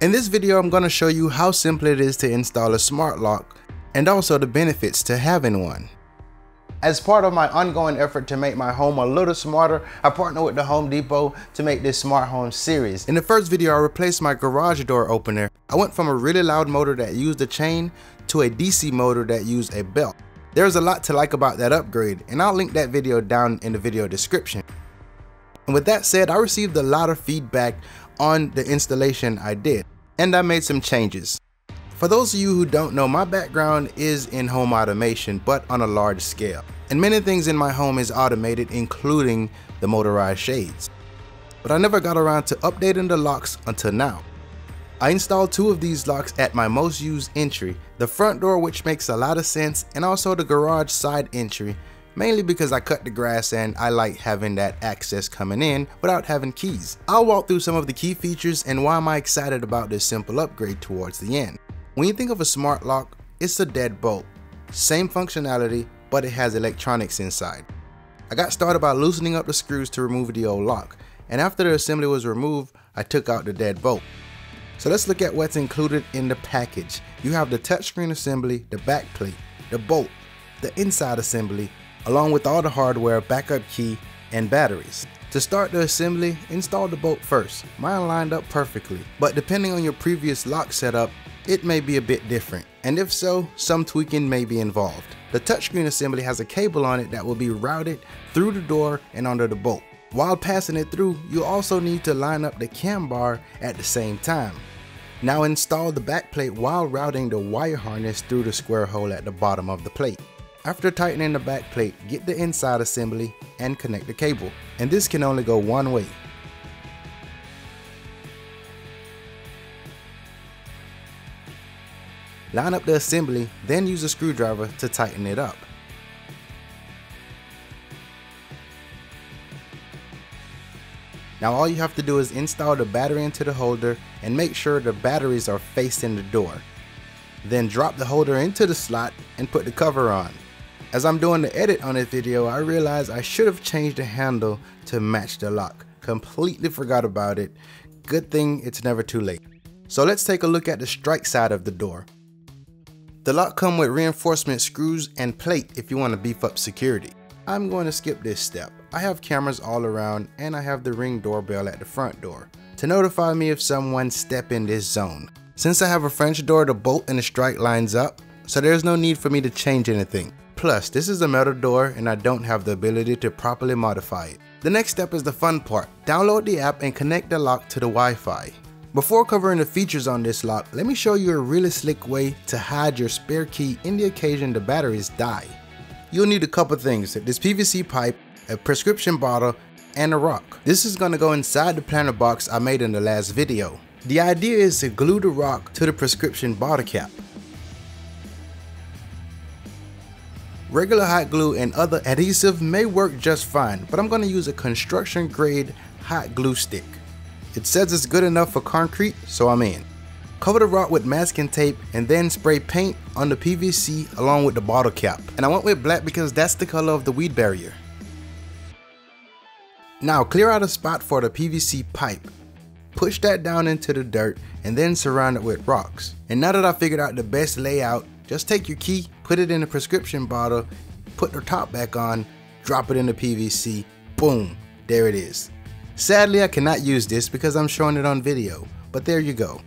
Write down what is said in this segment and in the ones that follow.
In this video, I'm going to show you how simple it is to install a smart lock and also the benefits to having one. As part of my ongoing effort to make my home a little smarter, I partnered with the Home Depot to make this smart home series. In the first video, I replaced my garage door opener. I went from a really loud motor that used a chain to a DC motor that used a belt. There's a lot to like about that upgrade, and I'll link that video down in the video description. And with that said, I received a lot of feedback on the installation I did, and I made some changes. For those of you who don't know, my background is in home automation, but on a large scale. And many things in my home is automated, including the motorized shades. But I never got around to updating the locks until now. I installed two of these locks at my most used entry, the front door which makes a lot of sense, and also the garage side entry, mainly because I cut the grass and I like having that access coming in without having keys. I'll walk through some of the key features and why am I excited about this simple upgrade towards the end. When you think of a smart lock, it's a deadbolt. Same functionality, but it has electronics inside. I got started by loosening up the screws to remove the old lock, and after the assembly was removed, I took out the deadbolt. So let's look at what's included in the package. You have the touchscreen assembly, the back plate, the bolt, the inside assembly, along with all the hardware, backup key, and batteries. To start the assembly, install the bolt first. Mine lined up perfectly, but depending on your previous lock setup, it may be a bit different, and if so, some tweaking may be involved. The touchscreen assembly has a cable on it that will be routed through the door and under the bolt. While passing it through, you also need to line up the cam bar at the same time. Now install the back plate while routing the wire harness through the square hole at the bottom of the plate. After tightening the back plate, get the inside assembly and connect the cable. And this can only go one way. Line up the assembly, then use a screwdriver to tighten it up. Now all you have to do is install the battery into the holder and make sure the batteries are facing the door. Then drop the holder into the slot and put the cover on. As I'm doing the edit on this video, I realized I should have changed the handle to match the lock. Completely forgot about it. Good thing it's never too late. So let's take a look at the strike side of the door. The lock come with reinforcement screws and plate if you want to beef up security. I'm going to skip this step. I have cameras all around and I have the ring doorbell at the front door to notify me if someone step in this zone. Since I have a French door, the bolt and the strike lines up, so there's no need for me to change anything. Plus, this is a metal door and I don't have the ability to properly modify it. The next step is the fun part. Download the app and connect the lock to the Wi-Fi. Before covering the features on this lock, let me show you a really slick way to hide your spare key in the occasion the batteries die. You'll need a couple things, this PVC pipe, a prescription bottle, and a rock. This is going to go inside the planter box I made in the last video. The idea is to glue the rock to the prescription bottle cap. Regular hot glue and other adhesive may work just fine, but I'm going to use a construction grade hot glue stick. It says it's good enough for concrete, so I'm in. Cover the rock with masking tape and then spray paint on the PVC along with the bottle cap. And I went with black because that's the color of the weed barrier. Now clear out a spot for the PVC pipe. Push that down into the dirt and then surround it with rocks. And now that I figured out the best layout, just take your key, put it in a prescription bottle, put the top back on, drop it in the PVC, boom, there it is. Sadly, I cannot use this because I'm showing it on video, but there you go.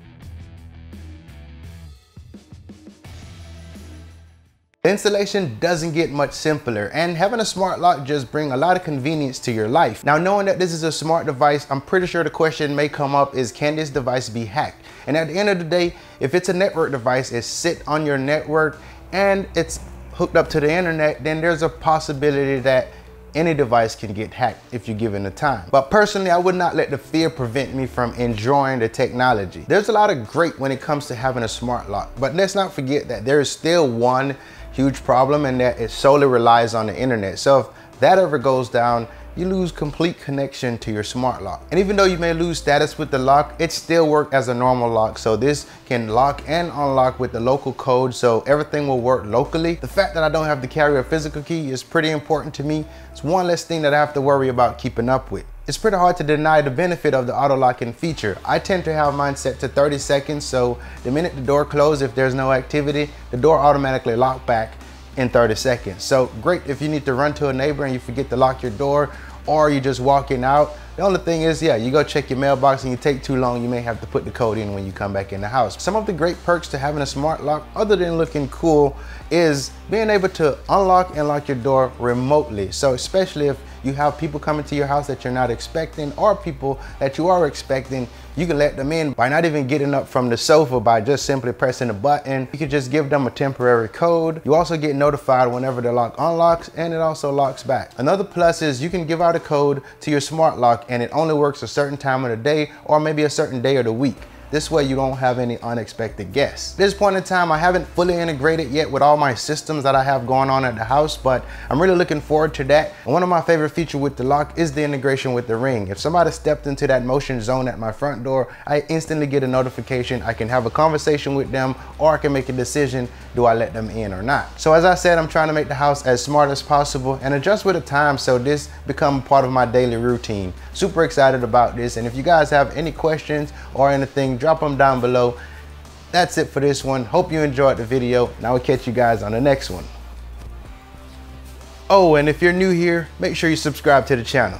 Installation doesn't get much simpler and having a smart lock just bring a lot of convenience to your life. Now knowing that this is a smart device, I'm pretty sure the question may come up is can this device be hacked? And at the end of the day, if it's a network device, it's sit on your network and it's hooked up to the internet, then there's a possibility that any device can get hacked if you're given the time. But personally, I would not let the fear prevent me from enjoying the technology. There's a lot of great when it comes to having a smart lock, but let's not forget that there is still one huge problem and that it solely relies on the internet. So if that ever goes down, you lose complete connection to your smart lock. And even though you may lose status with the lock, it still works as a normal lock. So this can lock and unlock with the local code so everything will work locally. The fact that I don't have to carry a physical key is pretty important to me. It's one less thing that I have to worry about keeping up with. It's pretty hard to deny the benefit of the auto locking feature. I tend to have mine set to 30 seconds, so the minute the door closes, if there's no activity, the door automatically lock back in 30 seconds. So great if you need to run to a neighbor and you forget to lock your door or you're just walking out. The only thing is, yeah, you go check your mailbox and you take too long, you may have to put the code in when you come back in the house. Some of the great perks to having a smart lock, other than looking cool, is being able to unlock and lock your door remotely. So especially if you have people coming to your house that you're not expecting or people that you are expecting, you can let them in by not even getting up from the sofa by just simply pressing a button. You can just give them a temporary code. You also get notified whenever the lock unlocks and it also locks back. Another plus is you can give out a code to your smart lock and it only works a certain time of the day or maybe a certain day of the week. This way you don't have any unexpected guests. At this point in time, I haven't fully integrated yet with all my systems that I have going on at the house, but I'm really looking forward to that. And one of my favorite features with the lock is the integration with the ring. If somebody stepped into that motion zone at my front door, I instantly get a notification. I can have a conversation with them or I can make a decision, do I let them in or not? So as I said, I'm trying to make the house as smart as possible and adjust with the time so this become part of my daily routine. Super excited about this. And if you guys have any questions or anything, drop them down below. That's it for this one. Hope you enjoyed the video and I will catch you guys on the next one. Oh, and if you're new here, make sure you subscribe to the channel.